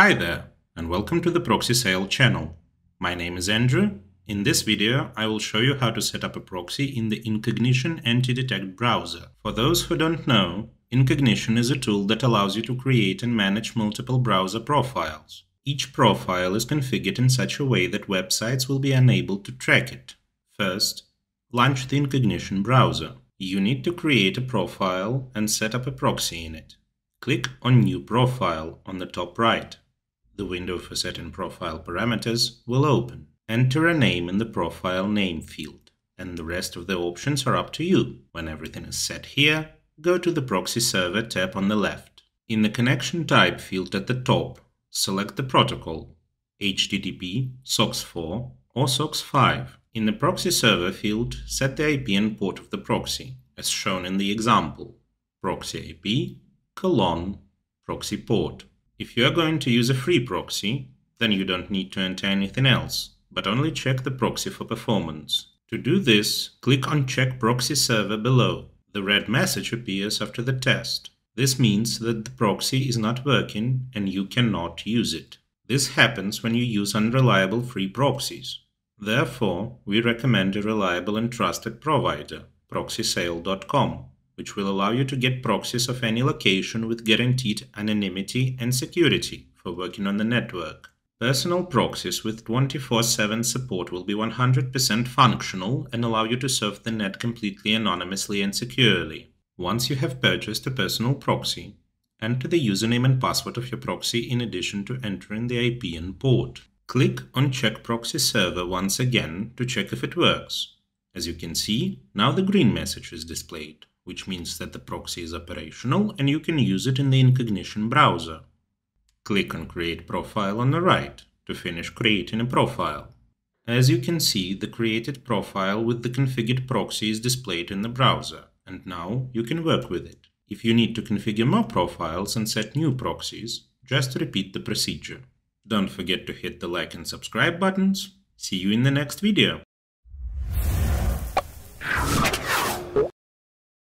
Hi there, and welcome to the Proxy Sale channel. My name is Andrew. In this video, I will show you how to set up a proxy in the Incogniton Anti-Detect browser. For those who don't know, Incogniton is a tool that allows you to create and manage multiple browser profiles. Each profile is configured in such a way that websites will be unable to track it. First, launch the Incogniton browser. You need to create a profile and set up a proxy in it. Click on New Profile on the top right the window for setting profile parameters will open. Enter a name in the profile name field, and the rest of the options are up to you. When everything is set here, go to the Proxy Server tab on the left. In the connection type field at the top, select the protocol HTTP, SOCKS4 or SOCKS5. In the Proxy Server field, set the IP and port of the proxy, as shown in the example, proxy IP colon proxy port. If you are going to use a free proxy, then you don't need to enter anything else, but only check the proxy for performance. To do this, click on Check Proxy Server below. The red message appears after the test. This means that the proxy is not working and you cannot use it. This happens when you use unreliable free proxies. Therefore, we recommend a reliable and trusted provider, proxysale.com which will allow you to get proxies of any location with guaranteed anonymity and security for working on the network. Personal proxies with 24-7 support will be 100% functional and allow you to surf the net completely anonymously and securely. Once you have purchased a personal proxy, enter the username and password of your proxy in addition to entering the IP and port. Click on Check Proxy Server once again to check if it works. As you can see, now the green message is displayed which means that the proxy is operational and you can use it in the Incogniton browser. Click on Create Profile on the right to finish creating a profile. As you can see, the created profile with the configured proxy is displayed in the browser, and now you can work with it. If you need to configure more profiles and set new proxies, just repeat the procedure. Don't forget to hit the like and subscribe buttons. See you in the next video.